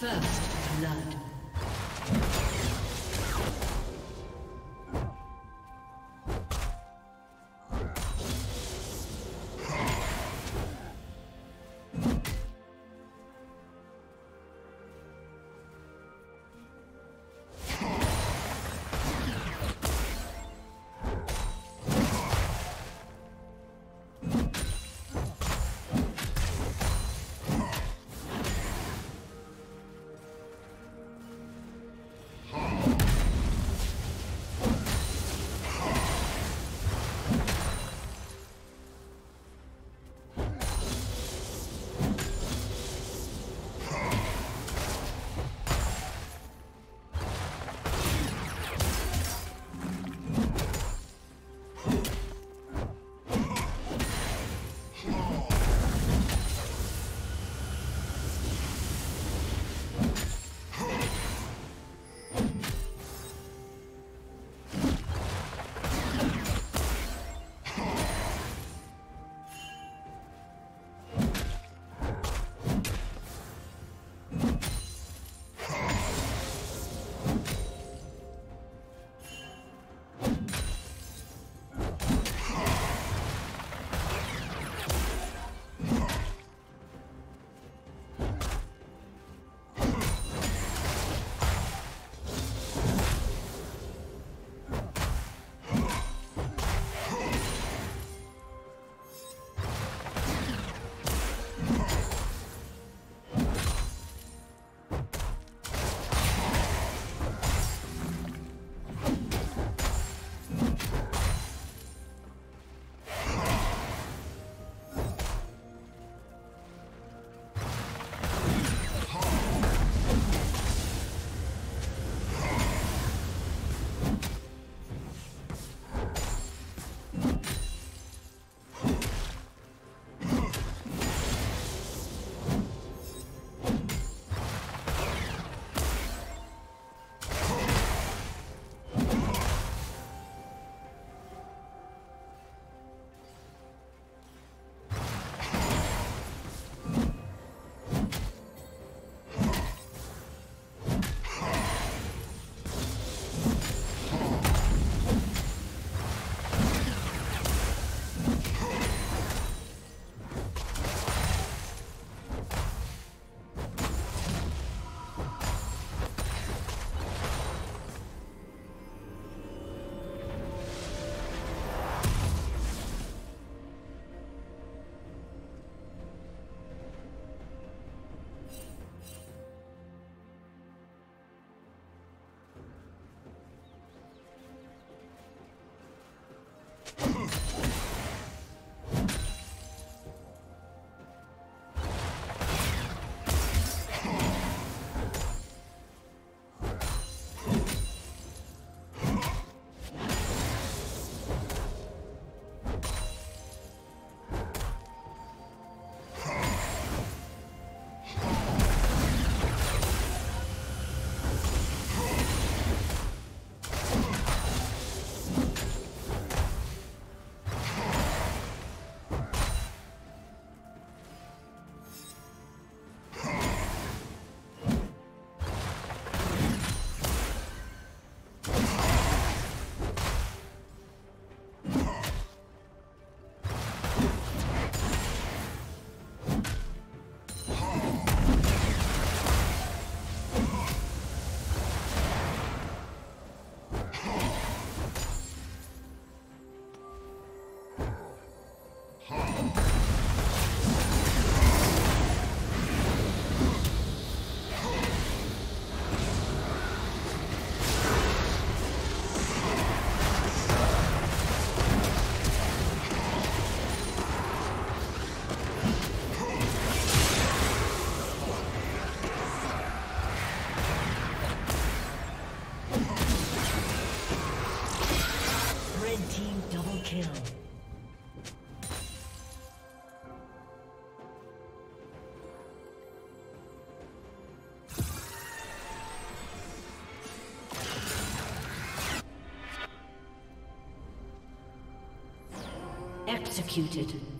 First blood. Executed.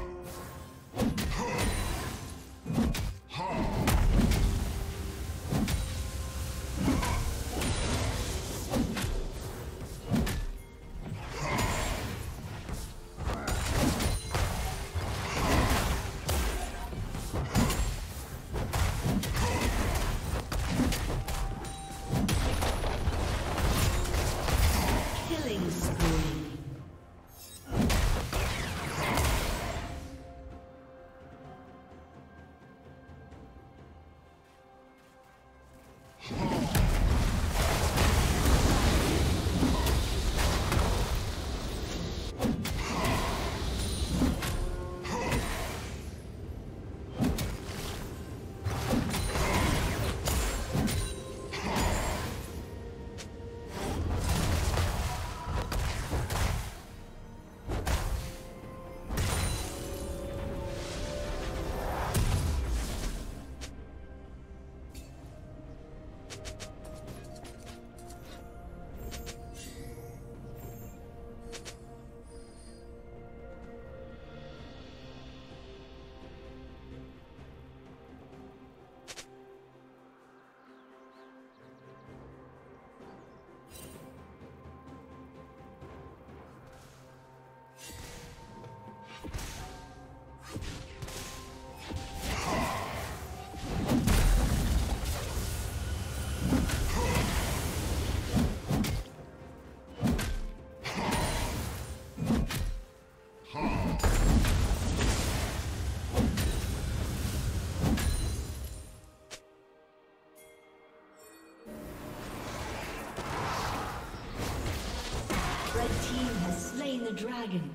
The dragon.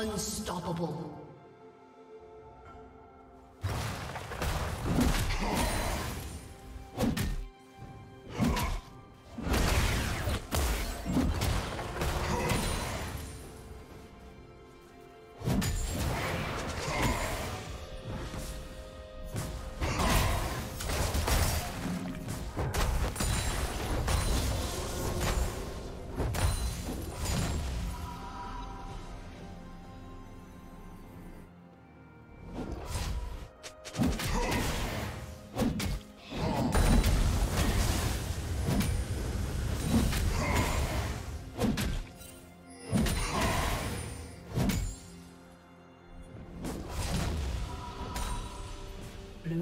Unstoppable.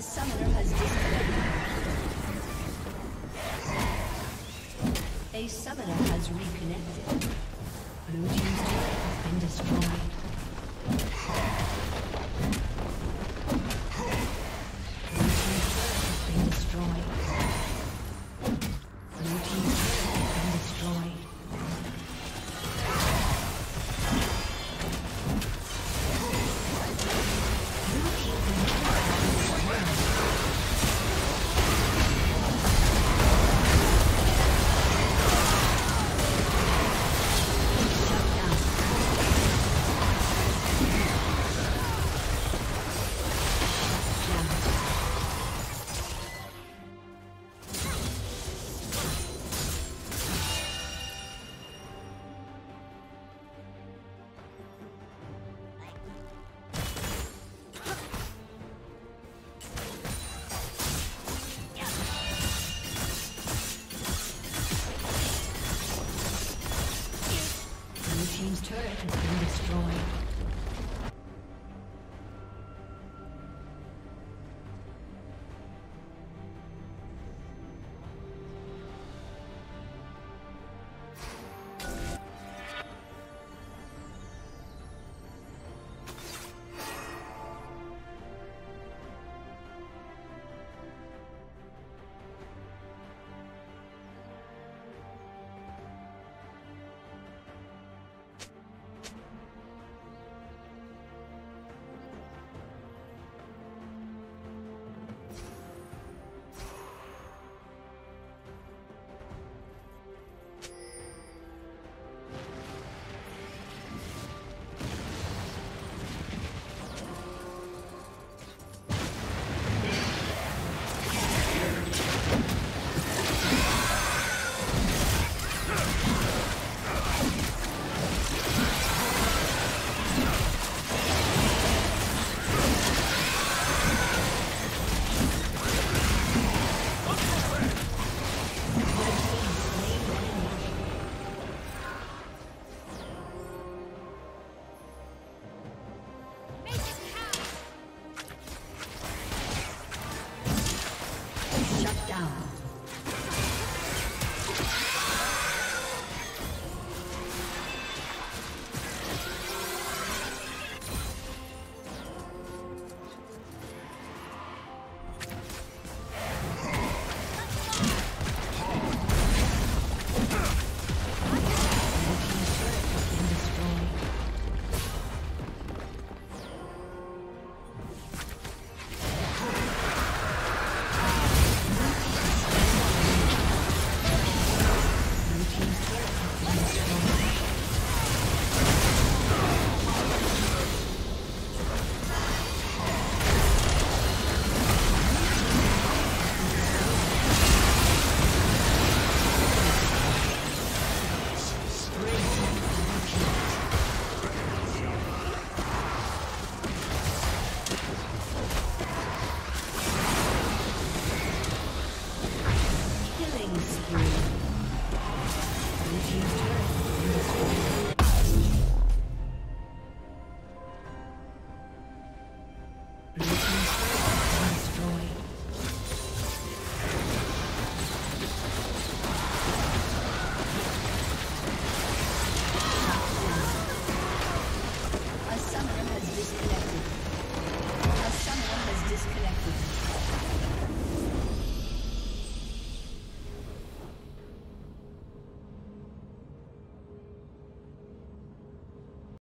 A summoner has disconnected. A summoner has reconnected. Blue team's turret has been destroyed. Destroyed.